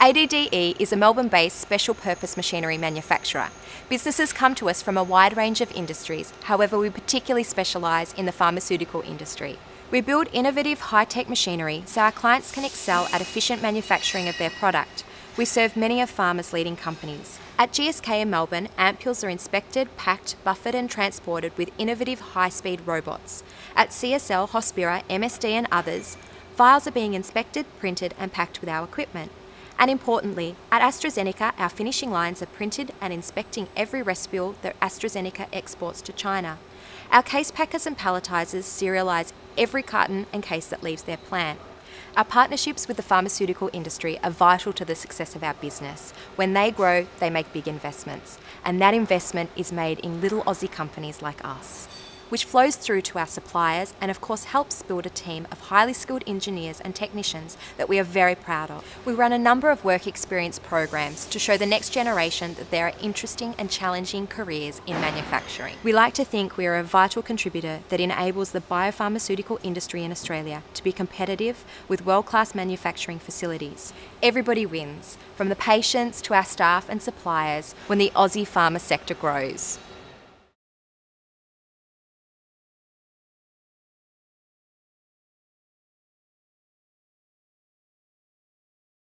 ADDE is a Melbourne based special purpose machinery manufacturer. Businesses come to us from a wide range of industries, however, we particularly specialise in the pharmaceutical industry. We build innovative high tech machinery so our clients can excel at efficient manufacturing of their product. We serve many of pharma's leading companies. At GSK in Melbourne, ampules are inspected, packed, buffered, and transported with innovative high speed robots. At CSL, Hospira, MSD, and others, vials are being inspected, printed, and packed with our equipment. And importantly, at AstraZeneca, our finishing lines are printed and inspecting every respule that AstraZeneca exports to China. Our case packers and palletizers serialise every carton and case that leaves their plant. Our partnerships with the pharmaceutical industry are vital to the success of our business. When they grow, they make big investments, and that investment is made in little Aussie companies like us which flows through to our suppliers and, of course, helps build a team of highly skilled engineers and technicians that we are very proud of. We run a number of work experience programs to show the next generation that there are interesting and challenging careers in manufacturing. We like to think we are a vital contributor that enables the biopharmaceutical industry in Australia to be competitive with world class manufacturing facilities. Everybody wins, from the patients to our staff and suppliers, when the Aussie pharma sector grows.